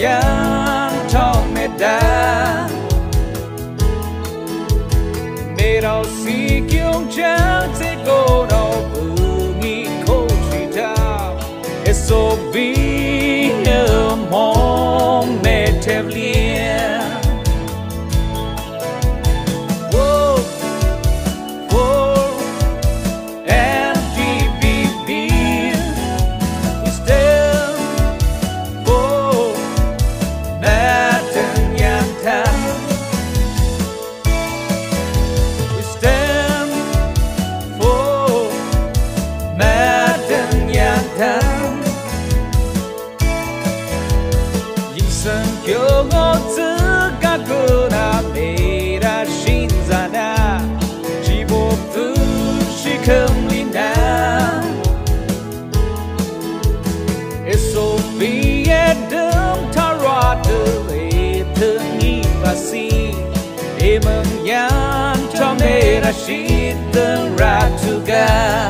young taught me die Made all seek yung chance go no boogie coach it out SOB 一生有我自个个那美的心在那，只不不是肯领的。SOV 也等他热的雷特尼巴西，你们样着美的心等热土干。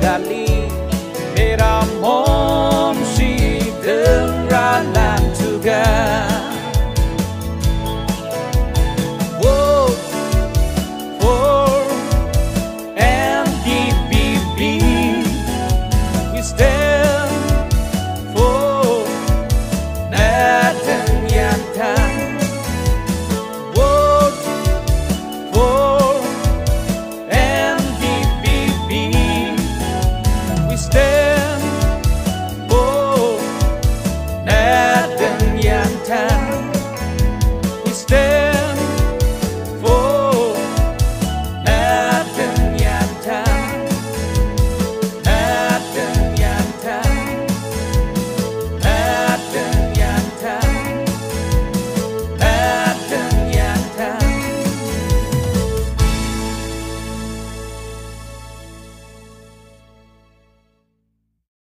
Dale